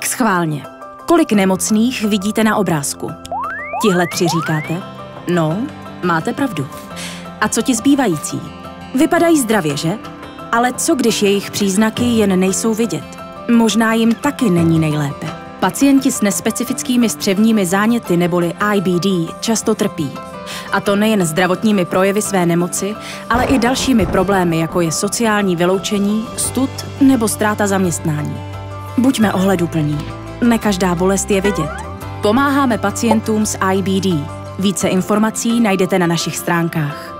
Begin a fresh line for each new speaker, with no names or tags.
Tak schválně. Kolik nemocných vidíte na obrázku? Tihle tři říkáte? No, máte pravdu. A co ti zbývající? Vypadají zdravě, že? Ale co když jejich příznaky jen nejsou vidět? Možná jim taky není nejlépe. Pacienti s nespecifickými střevními záněty neboli IBD často trpí. A to nejen zdravotními projevy své nemoci, ale i dalšími problémy, jako je sociální vyloučení, stud nebo ztráta zaměstnání. Buďme ohleduplní. Ne každá bolest je vidět. Pomáháme pacientům s IBD. Více informací najdete na našich stránkách.